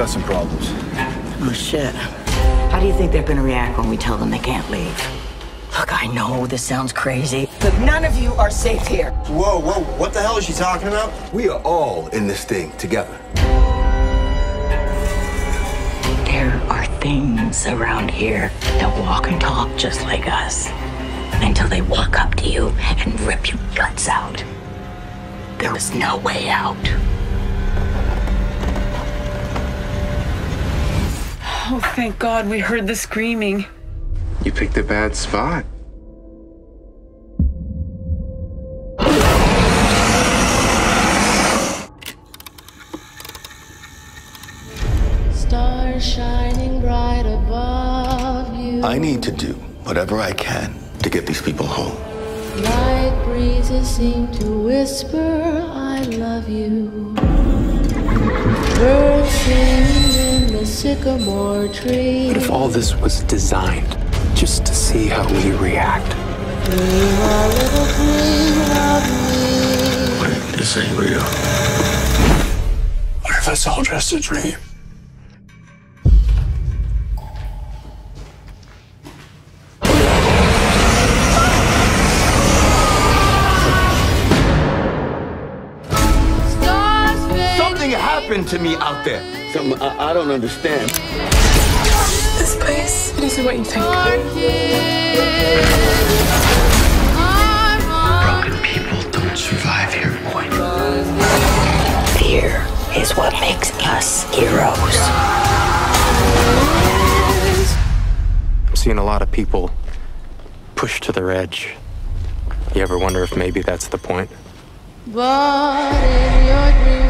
got some problems. Oh, shit. How do you think they're gonna react when we tell them they can't leave? Look, I know this sounds crazy, but none of you are safe here. Whoa, whoa, what the hell is she talking about? We are all in this thing together. There are things around here that walk and talk just like us until they walk up to you and rip your guts out. There is no way out. Oh, thank God we heard the screaming. You picked a bad spot. Stars shining bright above you. I need to do whatever I can to get these people home. Light breezes seem to whisper, I love you. Sycamore tree. What if all this was designed just to see how we react? Dream a little dream of me. What if this ain't real? What if it's all just a dream? Something happened to me out there. Something I, I don't understand. This place, it isn't what you think. Broken people don't survive here, boy. Fear is what makes us heroes. I'm seeing a lot of people pushed to their edge. You ever wonder if maybe that's the point? But in your dreams.